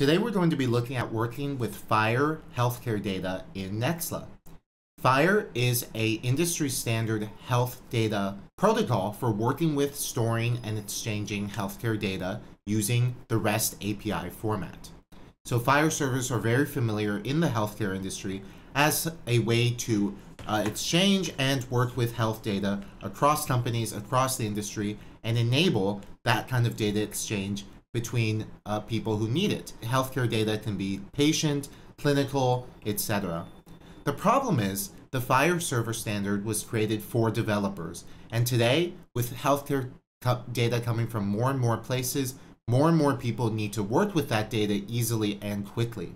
Today we're going to be looking at working with FHIR healthcare data in Nexla. FHIR is a industry standard health data protocol for working with storing and exchanging healthcare data using the REST API format. So FHIR servers are very familiar in the healthcare industry as a way to uh, exchange and work with health data across companies, across the industry, and enable that kind of data exchange between uh, people who need it. Healthcare data can be patient, clinical, etc. The problem is the FHIR server standard was created for developers. And today, with healthcare co data coming from more and more places, more and more people need to work with that data easily and quickly.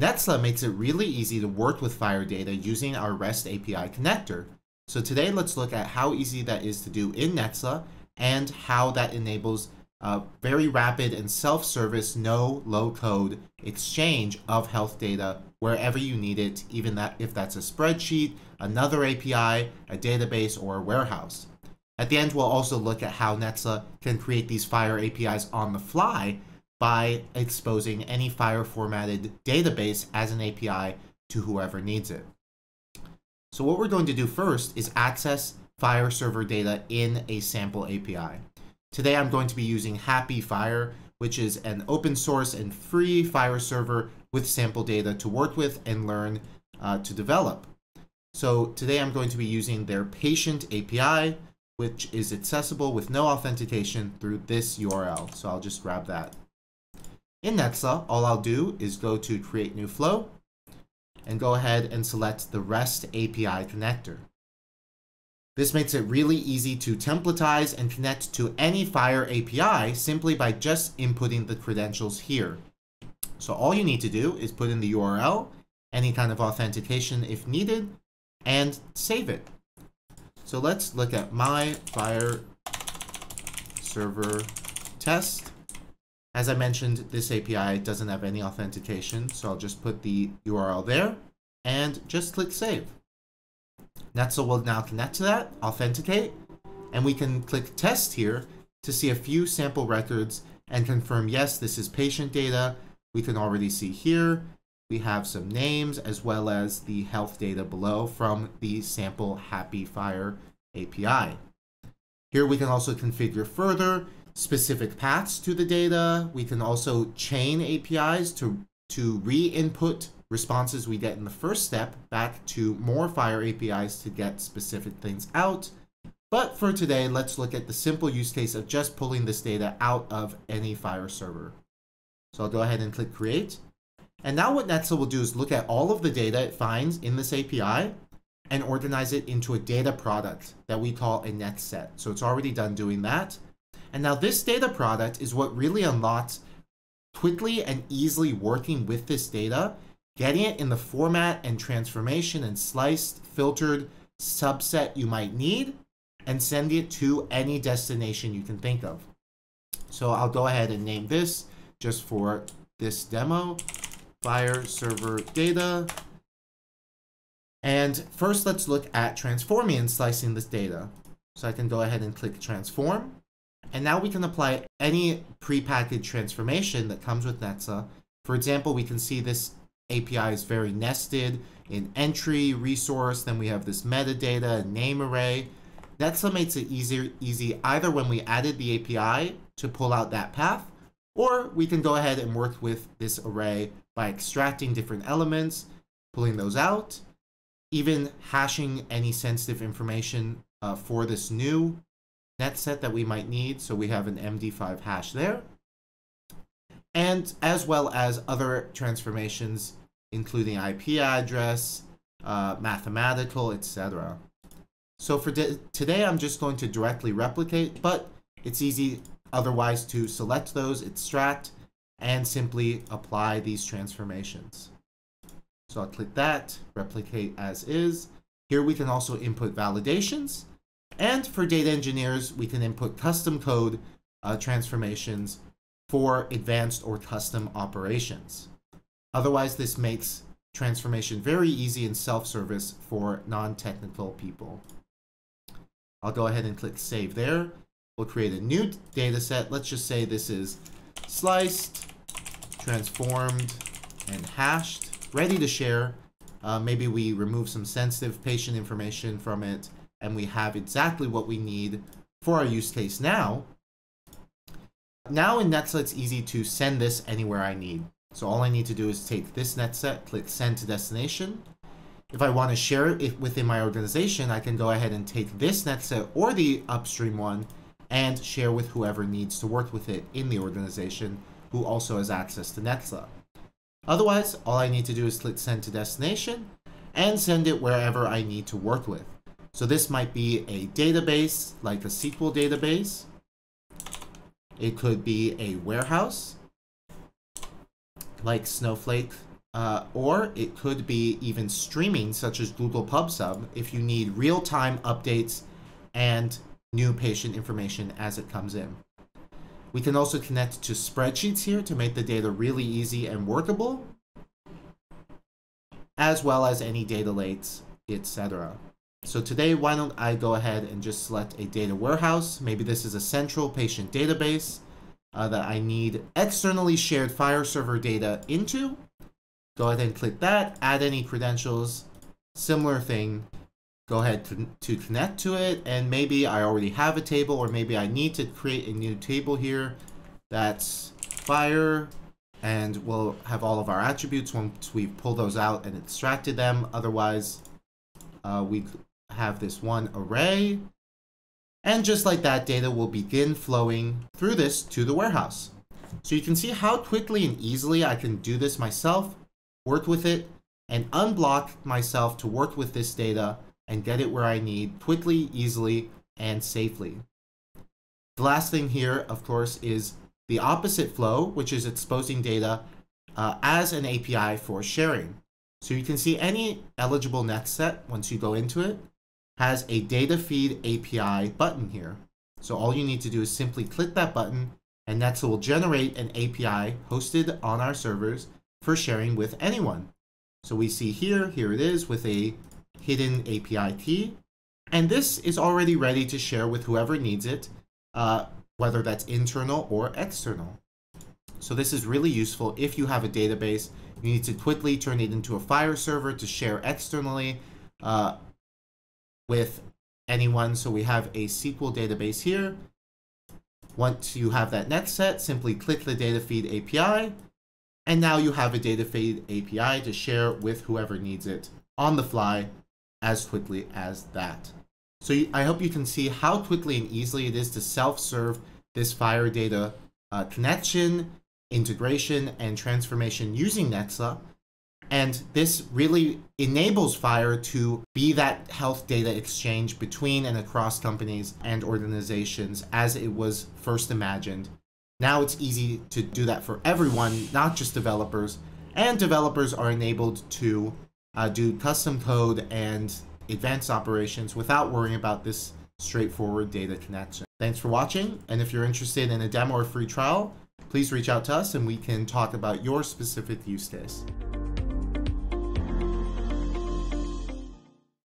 Nexla makes it really easy to work with fire data using our REST API connector. So today, let's look at how easy that is to do in Nexla and how that enables a very rapid and self-service, no low-code exchange of health data wherever you need it, even that if that's a spreadsheet, another API, a database, or a warehouse. At the end, we'll also look at how Nexla can create these FHIR APIs on the fly by exposing any FHIR formatted database as an API to whoever needs it. So what we're going to do first is access FHIR server data in a sample API. Today I'm going to be using HAPI FHIR, which is an open source and free FHIR server with sample data to work with and learn uh, to develop. So today I'm going to be using their patient API, which is accessible with no authentication through this URL. So I'll just grab that. In Nexla, all I'll do is go to create new flow and go ahead and select the REST API connector. This makes it really easy to templatize and connect to any FHIR API simply by just inputting the credentials here. So all you need to do is put in the URL, any kind of authentication if needed, and save it. So let's look at my FHIR server test. As I mentioned, this API doesn't have any authentication, so I'll just put the URL there and just click save. Nexla will now connect to that, authenticate, and we can click test here to see a few sample records and confirm, yes, this is patient data. We can already see here, we have some names as well as the health data below from the sample HAPI FHIR API. Here we can also configure further specific paths to the data. We can also chain APIs to, to re-input responses we get in the first step back to more FHIR APIs to get specific things out. But for today, let's look at the simple use case of just pulling this data out of any FHIR server. So I'll go ahead and click create. And now what Nexla will do is look at all of the data it finds in this API and organize it into a data product that we call a Nexset. So it's already done doing that. And now this data product is what really unlocks quickly and easily working with this data getting it in the format and transformation and sliced, filtered subset you might need, and send it to any destination you can think of. So I'll go ahead and name this just for this demo, FHIR server data. And first let's look at transforming and slicing this data. So I can go ahead and click transform. And now we can apply any prepackaged transformation that comes with Nexla. For example, we can see this API is very nested in entry, resource, then we have this metadata and name array. Nexla makes it easier, easy either when we added the API to pull out that path, or we can go ahead and work with this array by extracting different elements, pulling those out, even hashing any sensitive information uh, for this new Nexset that we might need. So we have an MD5 hash there and as well as other transformations, including IP address, uh, mathematical, etc. So for today, I'm just going to directly replicate, but it's easy otherwise to select those, extract, and simply apply these transformations. So I'll click that, replicate as is. Here we can also input validations. And for data engineers, we can input custom code uh, transformations for advanced or custom operations. Otherwise, this makes transformation very easy and self-service for non-technical people. I'll go ahead and click save there. We'll create a new data set. Let's just say this is sliced transformed and hashed, ready to share. Uh, maybe we remove some sensitive patient information from it and we have exactly what we need for our use case now. Now in Nexla, it's easy to send this anywhere I need. So all I need to do is take this Nexset, click send to destination. If I want to share it within my organization, I can go ahead and take this Nexset or the upstream one and share with whoever needs to work with it in the organization who also has access to Nexla. Otherwise, all I need to do is click send to destination and send it wherever I need to work with. So this might be a database, like a SQL database. It could be a warehouse, like Snowflake, uh, or it could be even streaming, such as Google PubSub, if you need real-time updates and new patient information as it comes in. We can also connect to spreadsheets here to make the data really easy and workable, as well as any data lakes, etc. So today, why don't I go ahead and just select a data warehouse. Maybe this is a central patient database uh, that I need externally shared FHIR server data into. Go ahead and click that, add any credentials, similar thing, go ahead to, to connect to it and maybe I already have a table or maybe I need to create a new table here that's FHIR and we'll have all of our attributes once we've pulled those out and extracted them. Otherwise uh, we have this one array and just like that data will begin flowing through this to the warehouse so you can see how quickly and easily I can do this myself work with it and unblock myself to work with this data and get it where I need quickly, easily, and safely. The last thing here, of course, is the opposite flow, which is exposing data uh, as an API for sharing. So you can see any eligible Nexset, once you go into it, has a data feed API button here. So all you need to do is simply click that button and Nexla will generate an API hosted on our servers for sharing with anyone. So we see here, here it is with a hidden API key. And this is already ready to share with whoever needs it, uh, whether that's internal or external. So this is really useful if you have a database, you need to quickly turn it into a FHIR server to share externally uh, with anyone. So we have a SQL database here. Once you have that Nexset, simply click the data feed API, and now you have a data feed API to share with whoever needs it on the fly as quickly as that. So I hope you can see how quickly and easily it is to self-serve this FHIR data uh, connection, integration, and transformation using Nexla. And this really enables FHIR to be that health data exchange between and across companies and organizations as it was first imagined. Now it's easy to do that for everyone, not just developers. And developers are enabled to uh, do custom code and advanced operations without worrying about this straightforward data connection. Thanks for watching, and if you're interested in a demo or free trial, please reach out to us and we can talk about your specific use case.